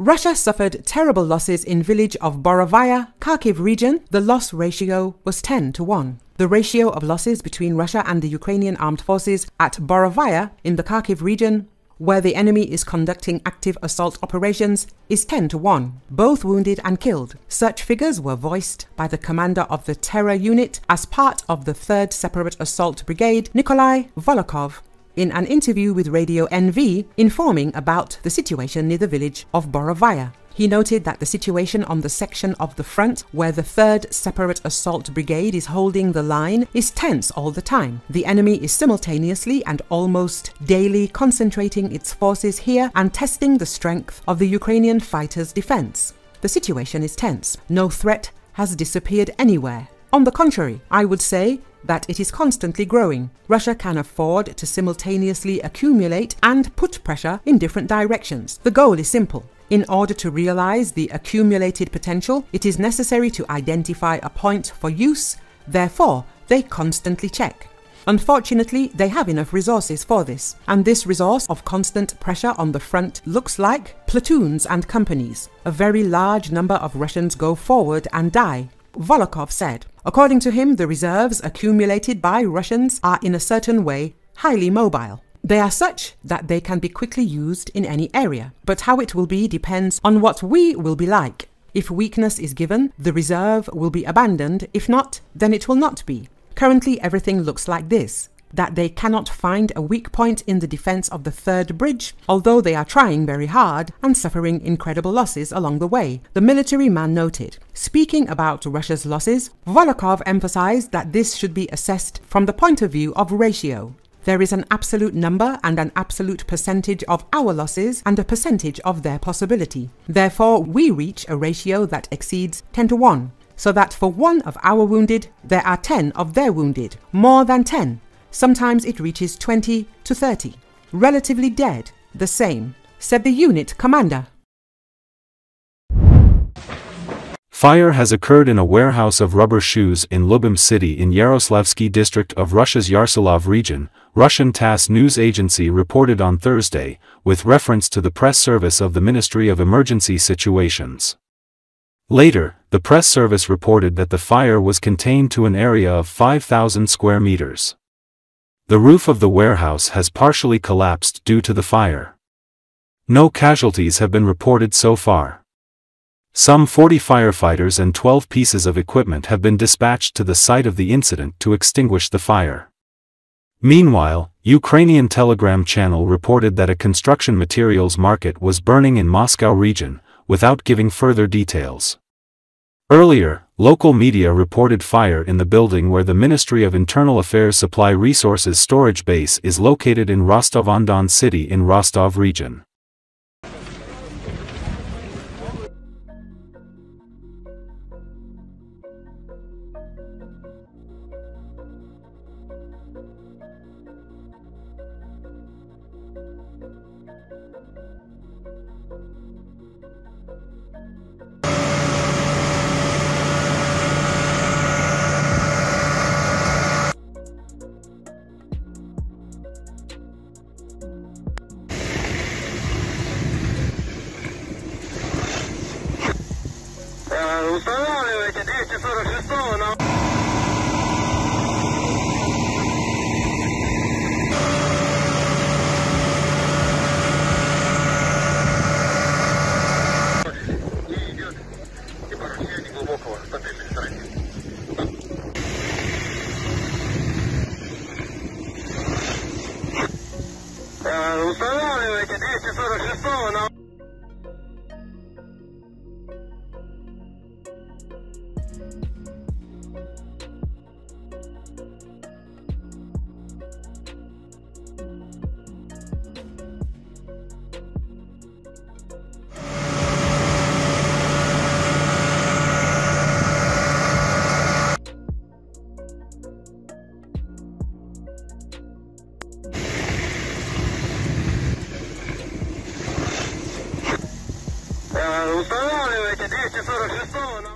Russia suffered terrible losses in village of Borovaya, Kharkiv region. The loss ratio was 10 to 1. The ratio of losses between Russia and the Ukrainian armed forces at Borovaya in the Kharkiv region where the enemy is conducting active assault operations, is 10 to 1, both wounded and killed. Such figures were voiced by the commander of the Terra unit as part of the 3rd Separate Assault Brigade, Nikolai Volokhov, in an interview with Radio NV informing about the situation near the village of Borovaya. He noted that the situation on the section of the front where the 3rd Separate Assault Brigade is holding the line is tense all the time. The enemy is simultaneously and almost daily concentrating its forces here and testing the strength of the Ukrainian fighters' defense. The situation is tense. No threat has disappeared anywhere. On the contrary, I would say that it is constantly growing. Russia can afford to simultaneously accumulate and put pressure in different directions. The goal is simple in order to realize the accumulated potential, it is necessary to identify a point for use, therefore, they constantly check. Unfortunately, they have enough resources for this, and this resource of constant pressure on the front looks like platoons and companies. A very large number of Russians go forward and die, Volokhov said. According to him, the reserves accumulated by Russians are in a certain way highly mobile. They are such that they can be quickly used in any area, but how it will be depends on what we will be like. If weakness is given, the reserve will be abandoned. If not, then it will not be. Currently, everything looks like this that they cannot find a weak point in the defense of the third bridge, although they are trying very hard and suffering incredible losses along the way, the military man noted. Speaking about Russia's losses, Volokhov emphasized that this should be assessed from the point of view of ratio. There is an absolute number and an absolute percentage of our losses and a percentage of their possibility. Therefore, we reach a ratio that exceeds 10 to 1, so that for one of our wounded, there are 10 of their wounded, more than 10. Sometimes it reaches 20 to 30. Relatively dead, the same, said the unit commander. Fire has occurred in a warehouse of rubber shoes in Lyubim city in Yaroslavsky district of Russia's Yaroslavl region, Russian TASS news agency reported on Thursday, with reference to the press service of the Ministry of Emergency Situations. Later, the press service reported that the fire was contained to an area of 5,000 square meters. The roof of the warehouse has partially collapsed due to the fire. No casualties have been reported so far. Some 40 firefighters and 12 pieces of equipment have been dispatched to the site of the incident to extinguish the fire. Meanwhile, Ukrainian Telegram channel reported that a construction materials market was burning in Moscow region, without giving further details. Earlier, local media reported fire in the building where the Ministry of Internal Affairs Supply Resources storage base is located in Rostov-on-Don city in Rostov region. Устанавливайте 246 на... И идет и поручение глубокого по тыльной стороне. Устанавливайте 246 на... Устанавливайте 246 на...